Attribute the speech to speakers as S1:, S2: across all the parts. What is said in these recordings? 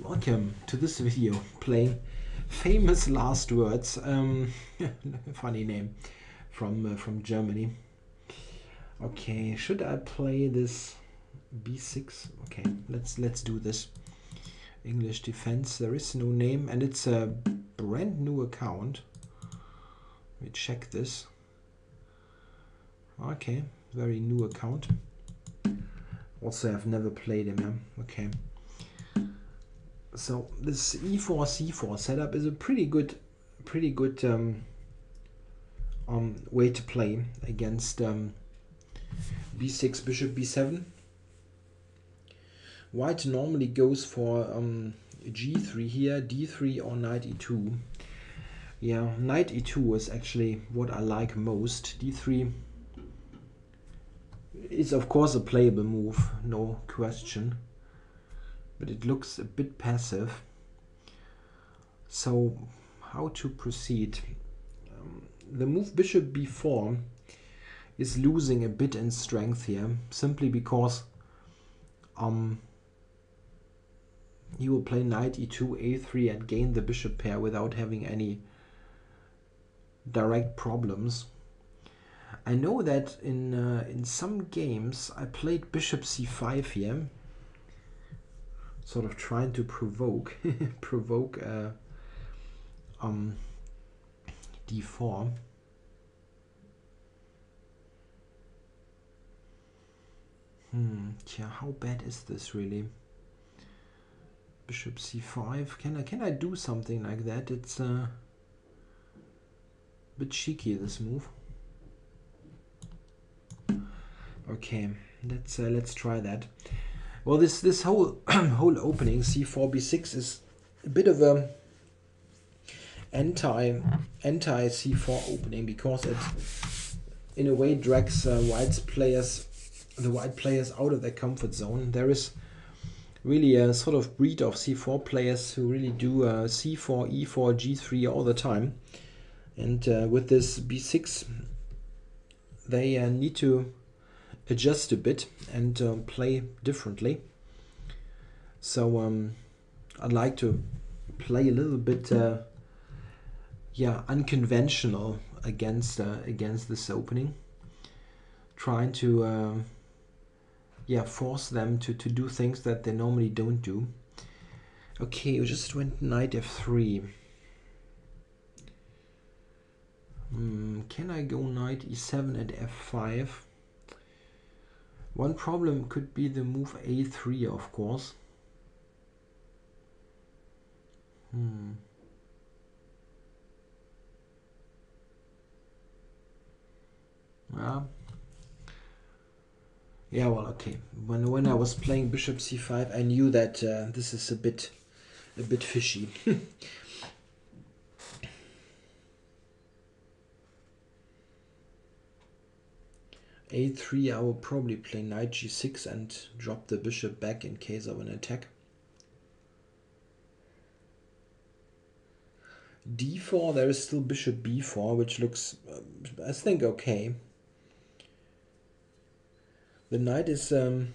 S1: Welcome to this video playing famous last words. Um, funny name from uh, from Germany. Okay, should I play this b6? Okay, let's let's do this. English defense. There is no name, and it's a brand new account. Let me check this. Okay, very new account. Also, I've never played him. Okay. So this e4 c4 setup is a pretty good, pretty good um, um, way to play against um, b6 bishop b7. White normally goes for um, g3 here, d3 or knight e2. Yeah, knight e2 is actually what I like most. d3 is of course a playable move, no question. But it looks a bit passive. So how to proceed? Um, the move bishop b4 is losing a bit in strength here, simply because um, he will play knight e2, a3 and gain the bishop pair without having any direct problems. I know that in uh, in some games I played bishop c5 here, sort of trying to provoke provoke uh, um, d4. Hmm, yeah, how bad is this really? Bishop c5. Can I can I do something like that? It's uh, a bit cheeky this move. Okay, let's uh, let's try that. Well, this this whole whole opening c4 b6 is a bit of a anti anti c4 opening because it in a way drags uh, white players the white players out of their comfort zone. There is really a sort of breed of c4 players who really do uh, c4, e4, g3 all the time, and uh, with this b6 they uh, need to adjust a bit and um, play differently. So um, I'd like to play a little bit, uh, yeah, unconventional against uh, against this opening, trying to, uh, yeah, force them to to do things that they normally don't do. Okay, we just went knight f3. Mm, can I go knight e7 at f5? One problem could be the move a3, of course. Hmm. Yeah. Yeah, well, okay. When when I was playing bishop c5, I knew that uh, this is a bit a bit fishy. a3 I will probably play knight g6 and drop the bishop back in case of an attack. d4 there is still bishop b4 which looks uh, I think okay. The knight is um,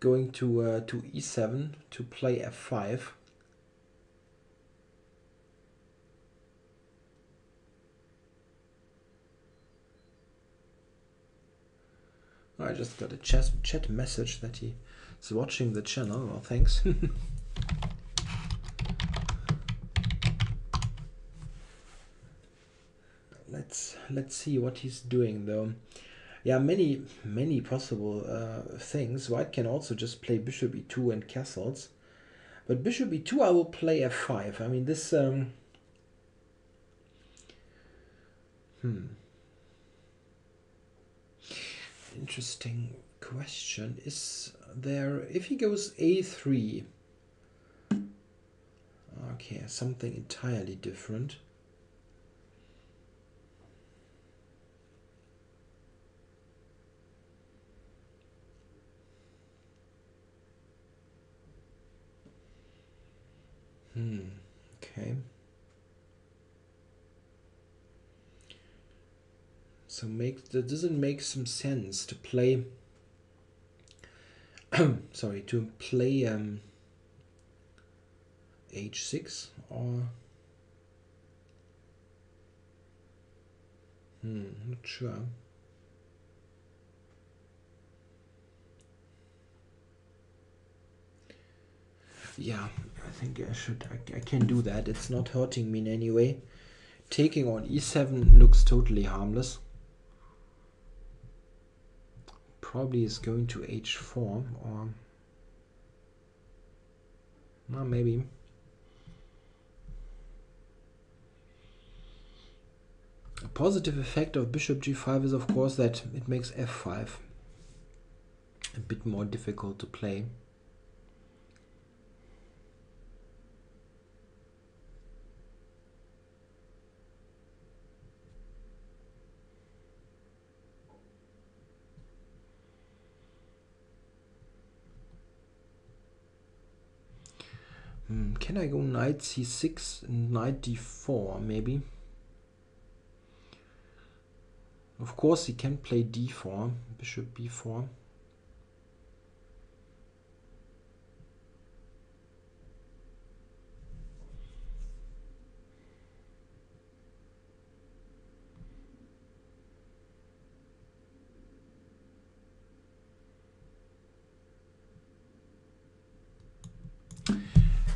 S1: going to uh, to e7 to play f5. I just got a chat, message that he is watching the channel. Well, thanks. let's let's see what he's doing though. Yeah, many many possible uh, things. White can also just play bishop e2 and castles, but bishop e2 I will play f5. I mean this. Um, hmm interesting question. Is there, if he goes a3, okay, something entirely different. Hmm, okay. So make that doesn't make some sense to play. sorry, to play um, h6 or hmm not sure. Yeah I think I should I, I can do that. It's not hurting me in any way. Taking on e7 looks totally harmless probably is going to h4 or well, maybe. A positive effect of bishop g5 is of course that it makes f5 a bit more difficult to play Hmm, can I go knight c6 knight d4 maybe? Of course he can play d4, bishop b4.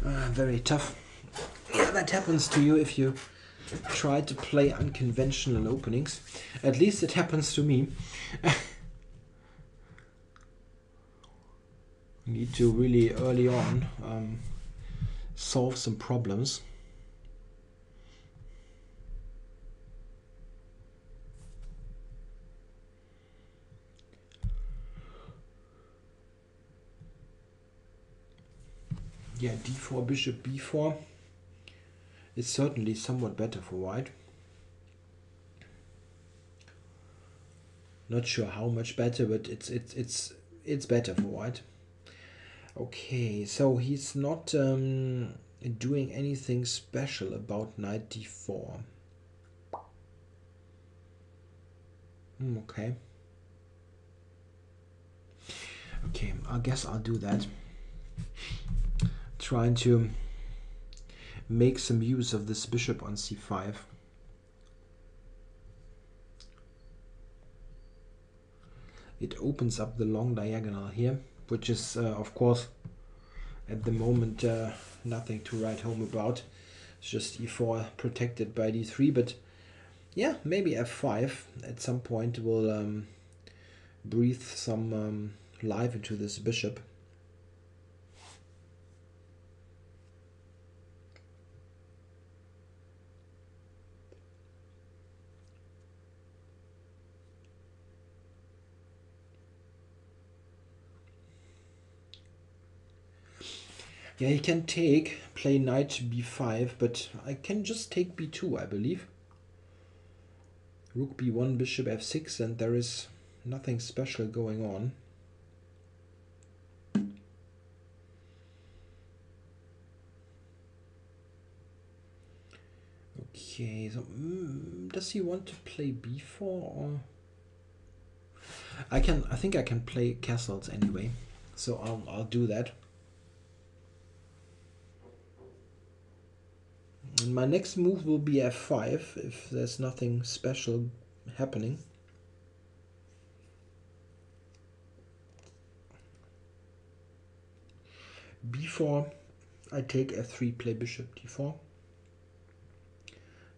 S1: Uh, very tough. Yeah, that happens to you if you try to play unconventional openings. At least it happens to me. need to really early on um, solve some problems. Yeah, d4, bishop b4 is certainly somewhat better for white. Not sure how much better, but it's it's it's it's better for white. Okay, so he's not um, doing anything special about knight d4. Mm, okay. Okay, I guess I'll do that trying to make some use of this bishop on c5. It opens up the long diagonal here, which is, uh, of course, at the moment uh, nothing to write home about. It's just e4 protected by d3, but yeah, maybe f5 at some point will um, breathe some um, life into this bishop. Yeah, he can take, play knight b5, but I can just take b2, I believe. Rook b1, bishop f6, and there is nothing special going on. Okay, so mm, does he want to play b4 or? I can. I think I can play castles anyway, so I'll I'll do that. And my next move will be f5 if there's nothing special happening. b4, I take f3, play bishop d4.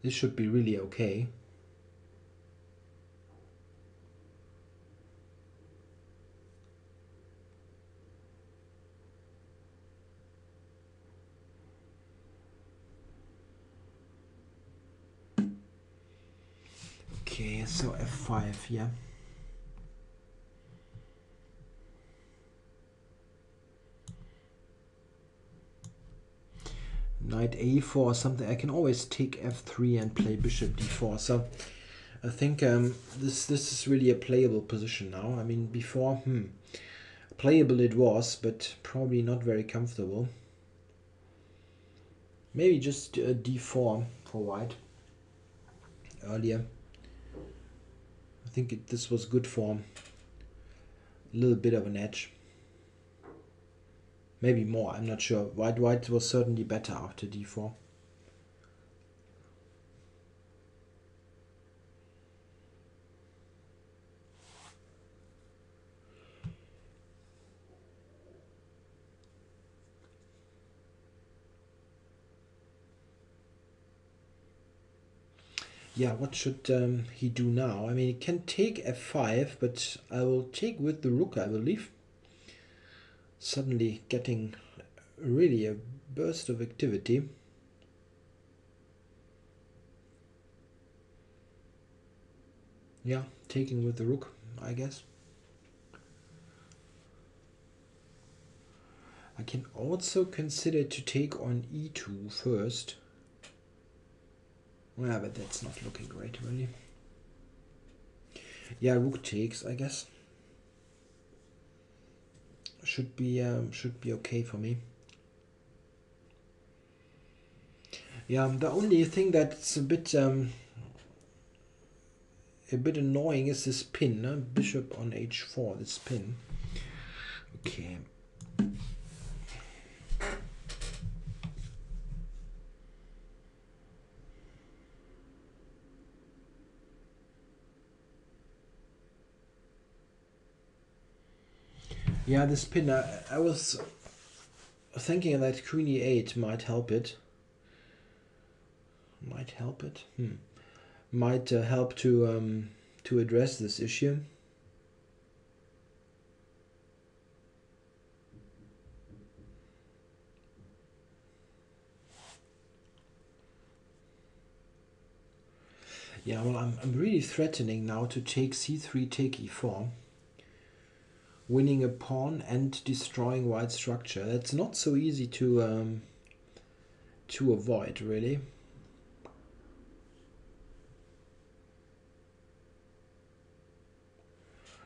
S1: This should be really okay. Okay, so f5, yeah. Knight a4 or something. I can always take f3 and play bishop d4. So I think um, this this is really a playable position now. I mean, before, hmm, playable it was, but probably not very comfortable. Maybe just uh, d4 for white earlier think it, this was good for a little bit of an edge. maybe more. I'm not sure. White white was certainly better after d4. Yeah, what should um, he do now? I mean, he can take f5, but I will take with the rook, I believe. Suddenly getting really a burst of activity. Yeah, taking with the rook, I guess. I can also consider to take on e2 first. Yeah, but that's not looking great, really. Yeah, rook takes, I guess. Should be um, should be okay for me. Yeah, the only thing that's a bit um, a bit annoying is this pin, huh? bishop on h4, this pin. Okay. Yeah, this pin, I, I was thinking that queen e8 might help it. Might help it? Hmm. Might uh, help to, um, to address this issue. Yeah, well, I'm, I'm really threatening now to take c3, take e4 winning a pawn and destroying white structure. That's not so easy to um, to avoid, really.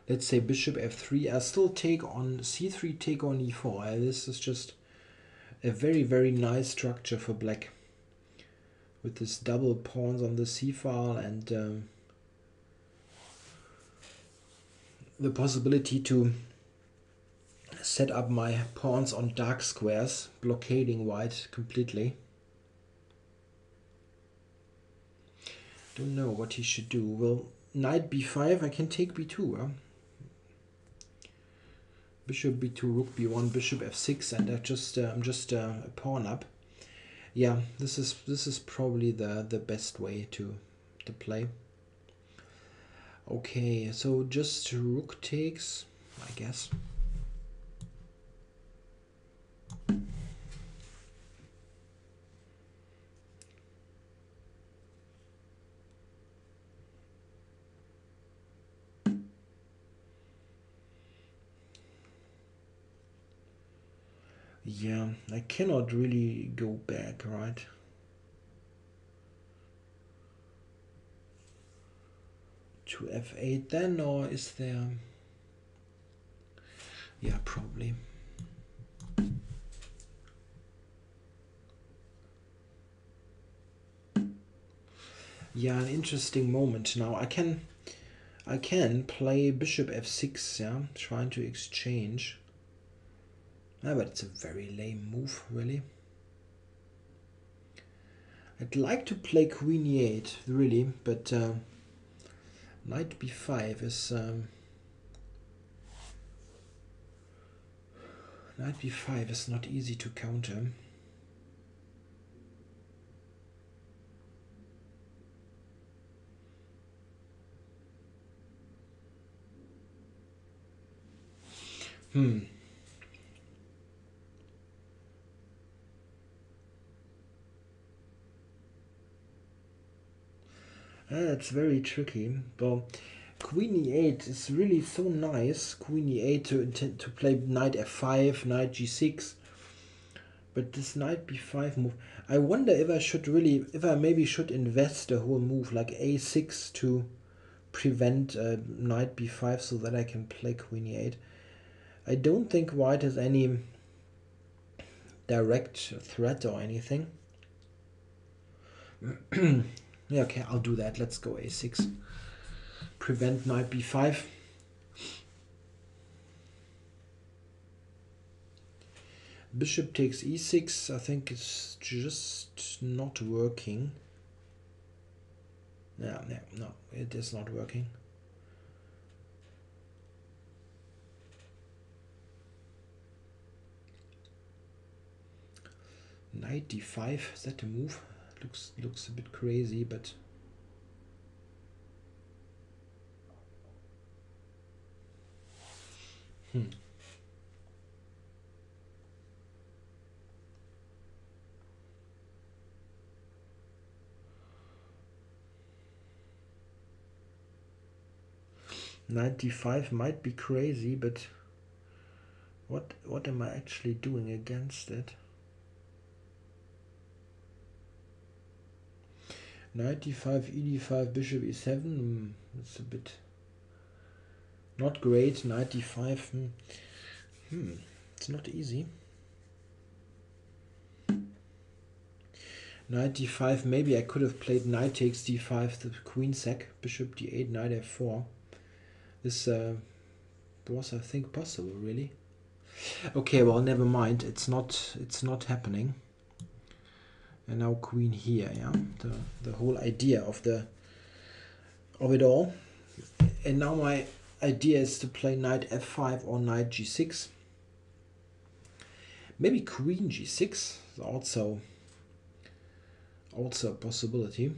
S1: Let's say bishop f3. I still take on c3, take on e4. This is just a very, very nice structure for black. With this double pawns on the c file and um, the possibility to set up my pawns on dark squares, blockading white completely. Don't know what he should do. Well, knight b5, I can take b2. Huh? Bishop b2, rook b1, bishop f6, and I just uh, I'm just uh, a pawn up. Yeah, this is this is probably the the best way to to play. Okay, so just rook takes, I guess. Yeah, I cannot really go back, right? To f8 then, or is there... Yeah, probably. Yeah, an interesting moment now. I can I can play bishop f6, yeah, trying to exchange. Ah, but it's a very lame move, really. I'd like to play queen e8, really, but uh, knight b5 is... Um, knight b5 is not easy to counter. Hmm. That's very tricky. But queen e8 is really so nice. Queen e8 to intend to play knight f5, knight g6. But this knight b5 move, I wonder if I should really, if I maybe should invest a whole move like a6 to prevent uh, knight b5 so that I can play queen e8. I don't think white has any direct threat or anything. Yeah, okay, I'll do that. Let's go a6. Prevent knight b5. Bishop takes e6. I think it's just not working. No, yeah, no, it is not working. Knight d5, is that a move? Looks looks a bit crazy, but hmm. Knight d5 might be crazy, but what what am I actually doing against it? Knight d5, ed5, bishop e7. Mm, it's a bit not great. Knight d5. Hmm. hmm. It's not easy. Knight d5. Maybe I could have played knight takes d5, the queen sack, bishop d8, knight f4. This uh, was, I think, possible. Really. Okay. Well, never mind. It's not. It's not happening and now queen here yeah? The the whole idea of the of it all. And now my idea is to play knight f5 or knight g6 maybe queen g6 is also also a possibility.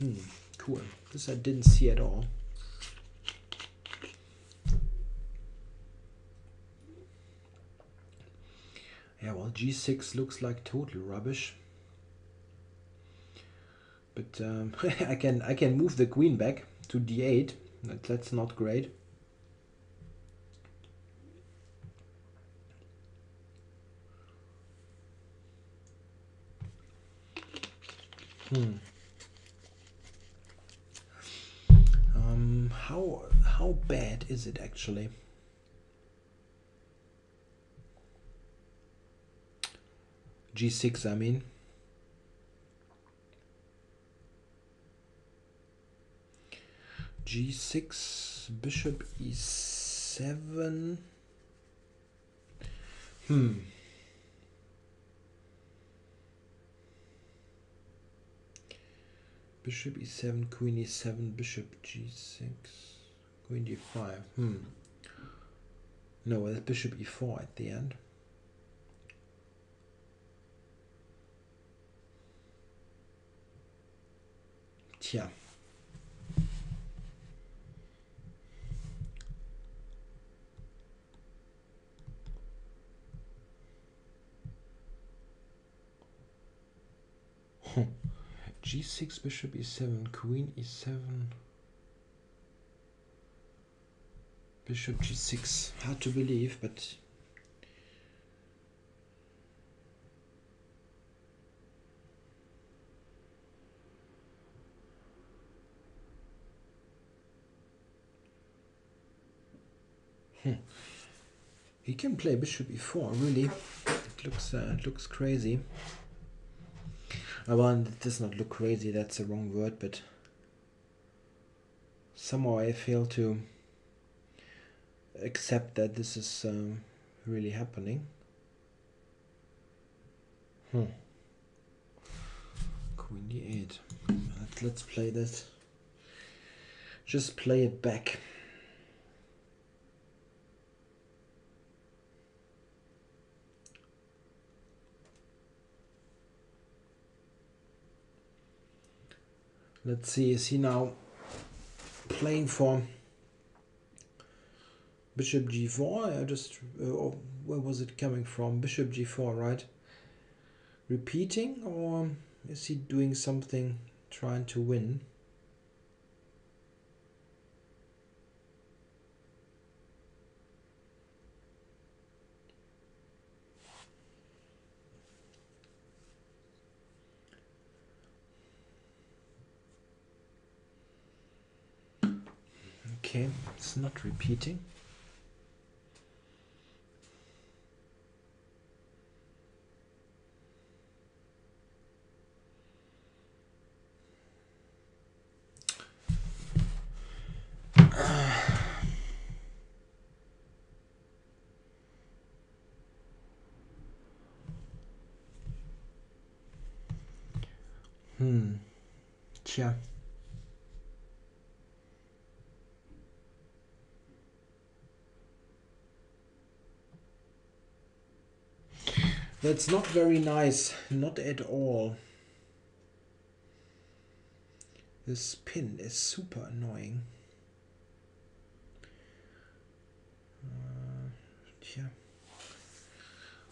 S1: Hmm cool. This I didn't see at all Yeah, well, g6 looks like total rubbish. But um, I can I can move the queen back to d8. That, that's not great. Hmm. Um, how how bad is it actually? G6 I mean. G6 bishop e7 hmm. Bishop e7 queen e7 bishop g6 queen d5 hmm. No that's bishop e4 at the end Tja. Hmm. G6, bishop e7, queen e7, bishop g6. Hard to believe, but He can play bishop e4, really. It looks uh, it looks crazy. Uh, well, it does not look crazy, that's the wrong word, but somehow I fail to accept that this is um, really happening. Hmm. Queen d8. Let's play this. Just play it back. Let's see, is he now playing for bishop g4? I just, uh, where was it coming from? Bishop g4, right? Repeating or is he doing something trying to win? Okay, it's not repeating. Hmm. Yeah. That's not very nice. Not at all. This pin is super annoying. Uh, yeah.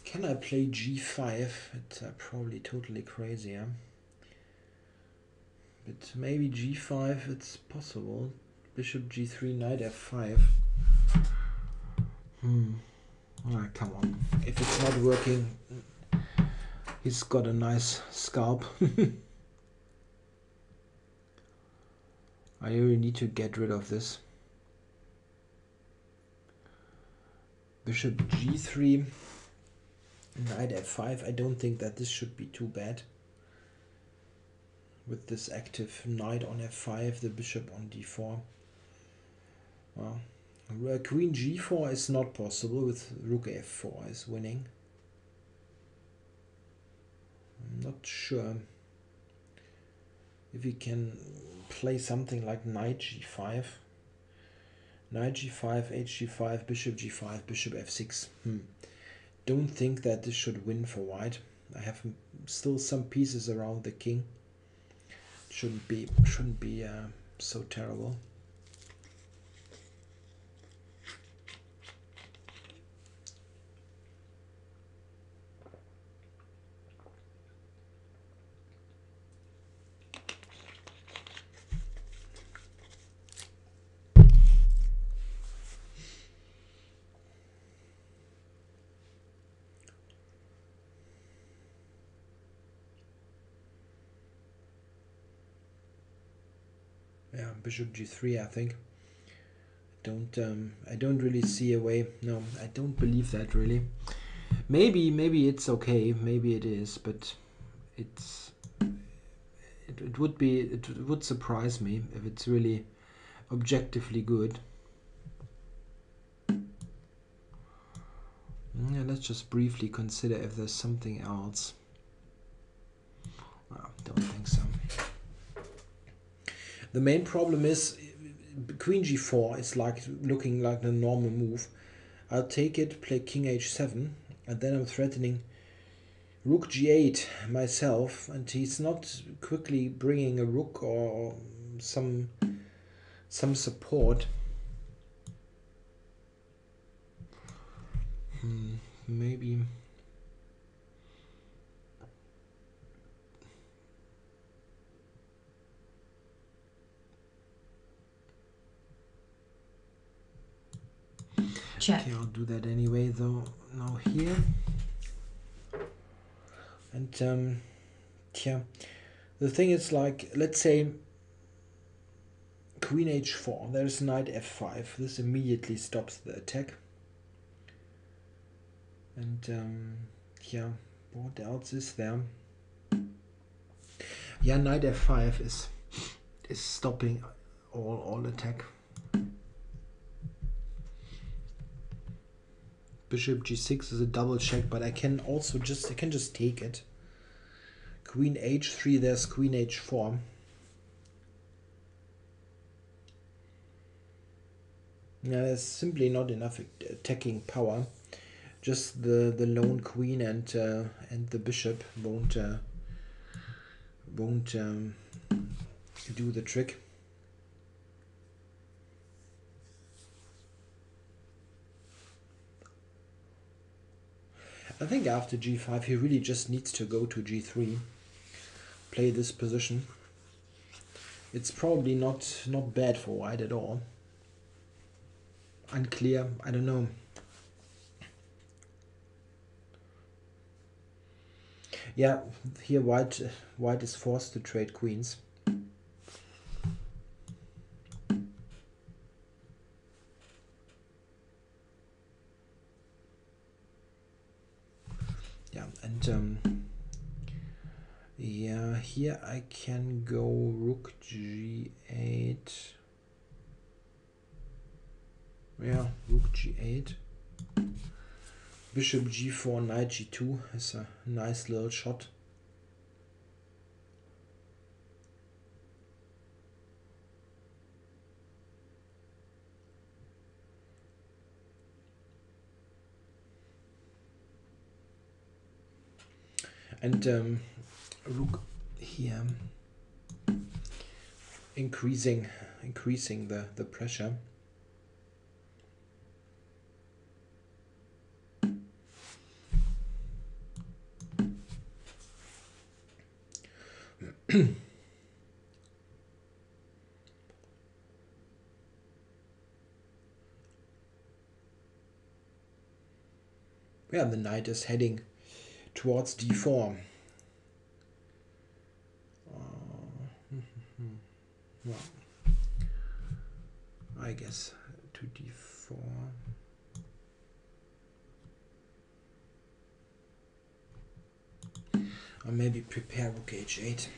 S1: Can I play g5? It's uh, probably totally crazy? But maybe g5, it's possible. Bishop g3, knight f5. Hmm. Oh, come on. If it's not working, he's got a nice scalp. I really need to get rid of this. Bishop g3, knight f5. I don't think that this should be too bad. With this active knight on f5, the bishop on d4. Well, queen g4 is not possible with rook f4 is winning. I'm not sure if we can play something like knight g5 knight g5 hg5 bishop g5 bishop f6 hmm. don't think that this should win for white. I have still some pieces around the king. Shouldn't be shouldn't be uh, so terrible yeah bishop g3 i think. Don't um, i don't really see a way. No i don't believe that really. Maybe maybe it's okay. Maybe it is but it's it, it would be it would surprise me if it's really objectively good. Yeah let's just briefly consider if there's something else. I don't think so the main problem is queen g4 is like looking like the normal move. I'll take it, play king h7, and then I'm threatening rook g8 myself, and he's not quickly bringing a rook or some some support. Hmm, maybe.
S2: Check.
S1: Okay, I'll do that anyway though. Now here. And um yeah. The thing is like let's say Queen h4, there's knight f5. This immediately stops the attack. And um yeah, what else is there? Yeah, knight f5 is is stopping all all attack. Bishop g6 is a double check but I can also just I can just take it. Queen h3 there's queen h4 yeah there's simply not enough attacking power. Just the the lone queen and uh, and the bishop won't uh, won't um, do the trick I think after g5 he really just needs to go to g3 play this position. It's probably not not bad for white at all. Unclear I don't know. Yeah here white white is forced to trade queens can go rook g8. Yeah, rook g8. Bishop g4, knight g2 is a nice little shot. And um, rook here um, increasing increasing the the pressure yeah, the knight is heading towards d4. Well, I guess 2d4. Or maybe prepare rook h8.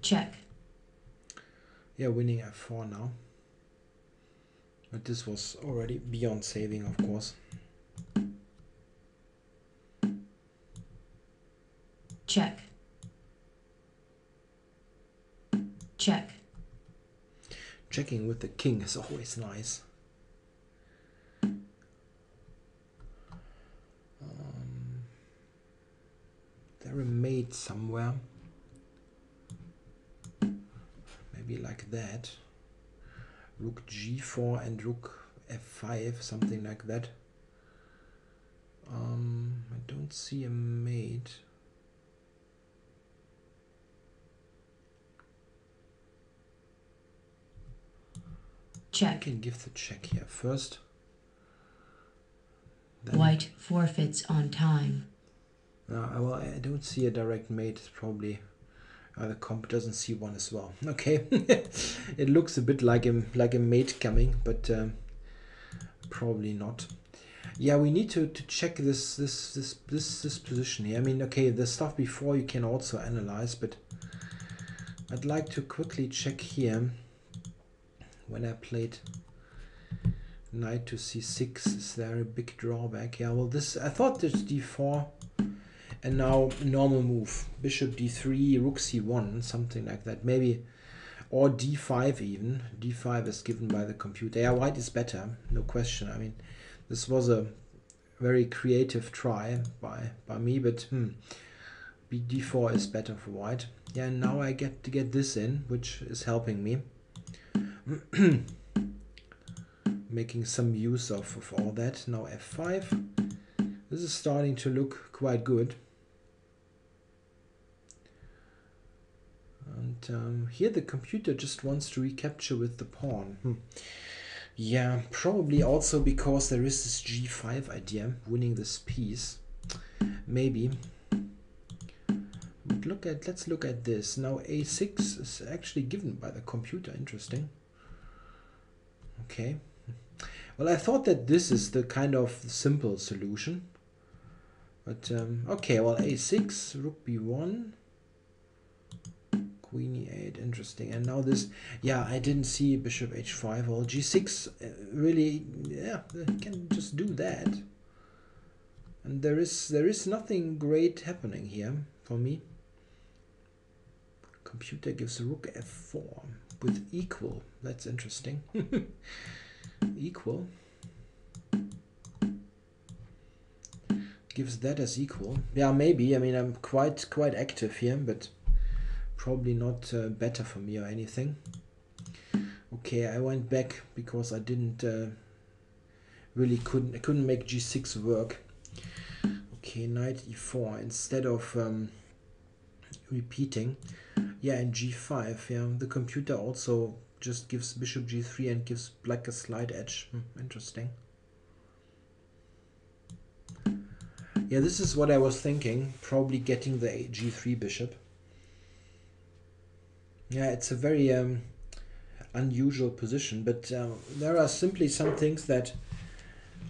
S2: Check.
S1: Yeah, winning f4 now. But this was already beyond saving, of course.
S2: Check. Check.
S1: Checking with the king is always nice. Um, there a mate somewhere. Maybe like that. Rook g4 and rook f5, something like that. Um, I don't see a mate.
S2: Check.
S1: I can give the check here first. Then,
S2: White forfeits on time.
S1: Uh, well, I don't see a direct mate. Probably uh, the comp doesn't see one as well. Okay, it looks a bit like a like a mate coming, but um, probably not. Yeah, we need to, to check this this this this this position here. I mean, okay, the stuff before you can also analyze, but I'd like to quickly check here when I played knight to c6 is there a big drawback yeah well this i thought this d4 and now normal move. Bishop d3 rook c1 something like that. Maybe or d5 even. d5 is given by the computer. Yeah white is better no question. I mean this was a very creative try by by me but hmm, b d4 is better for white. Yeah and now i get to get this in which is helping me. Making some use of, of all that. Now f5. This is starting to look quite good. And um, here the computer just wants to recapture with the pawn. Hmm. Yeah, probably also because there is this g5 idea, winning this piece. Maybe. But look at, let's look at this. Now a6 is actually given by the computer. Interesting. Okay. Well, I thought that this is the kind of simple solution. But, um, okay, well, a6, rook b1, queen e8, interesting. And now this, yeah, I didn't see bishop h5. or g6, uh, really, yeah, can just do that. And there is there is nothing great happening here for me. Computer gives rook f4 with equal. That's interesting. equal gives that as equal yeah maybe i mean i'm quite quite active here but probably not uh, better for me or anything okay i went back because i didn't uh, really couldn't i couldn't make g6 work okay knight e4 instead of um, repeating yeah and g5 yeah the computer also just gives bishop g3 and gives black a slight edge. Hmm, interesting. Yeah, this is what I was thinking. Probably getting the g3 bishop. Yeah, it's a very um, unusual position, but uh, there are simply some things that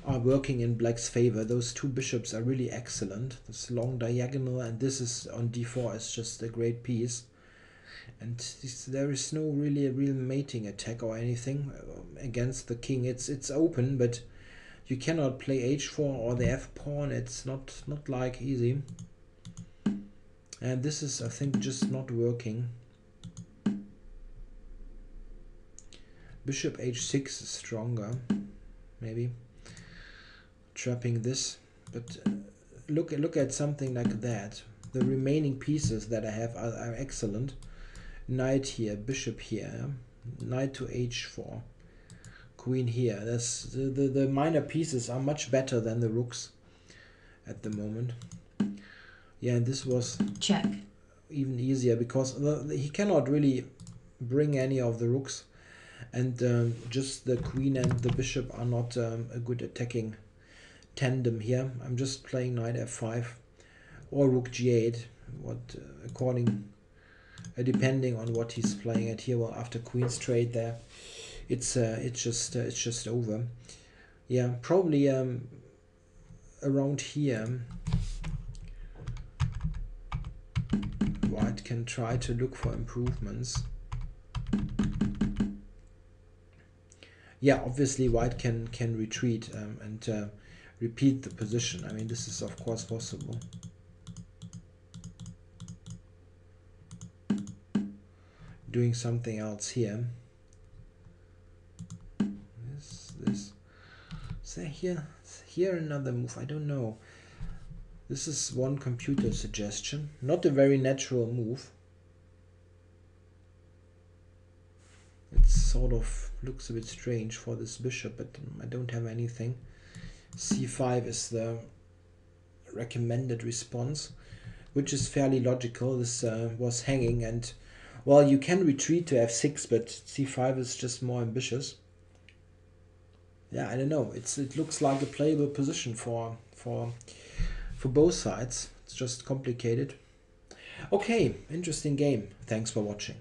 S1: are working in black's favor. Those two bishops are really excellent. This long diagonal and this is on d4 is just a great piece and this, there is no really a real mating attack or anything uh, against the king. It's it's open, but you cannot play h4 or the f pawn. It's not not like easy. And this is, I think, just not working. Bishop h6 is stronger, maybe. Trapping this, but uh, look look at something like that. The remaining pieces that I have are, are excellent. Knight here, bishop here, knight to h4, queen here. That's the, the, the minor pieces are much better than the rooks at the moment. Yeah, and this was
S2: check,
S1: even easier because the, the- he cannot really bring any of the rooks and um, just the queen and the bishop are not um, a good attacking tandem here. I'm just playing knight f5 or rook g8 what uh, according uh, depending on what he's playing at here. Well after queen's trade there it's uh, it's just uh, it's just over. Yeah probably um, around here white can try to look for improvements yeah obviously white can can retreat um, and uh, repeat the position. I mean this is of course possible. Doing something else here. This this. Is there here here another move? I don't know. This is one computer suggestion. Not a very natural move. It's sort of looks a bit strange for this bishop but i don't have anything. C5 is the recommended response which is fairly logical. This uh, was hanging and well you can retreat to f6 but c5 is just more ambitious. Yeah i don't know. It's it looks like a playable position for for for both sides. It's just complicated. Okay interesting game. Thanks for watching